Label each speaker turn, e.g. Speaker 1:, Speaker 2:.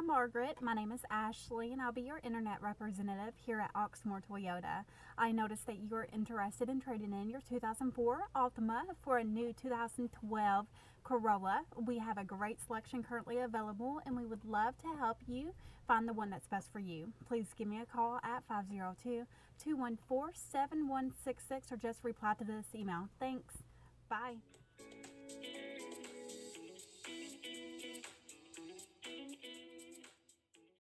Speaker 1: Hi, Margaret. My name is Ashley, and I'll be your internet representative here at Oxmoor Toyota. I noticed that you are interested in trading in your 2004 Altima for a new 2012 Corolla. We have a great selection currently available, and we would love to help you find the one that's best for you. Please give me a call at 502 214 7166 or just reply to this email. Thanks. Bye.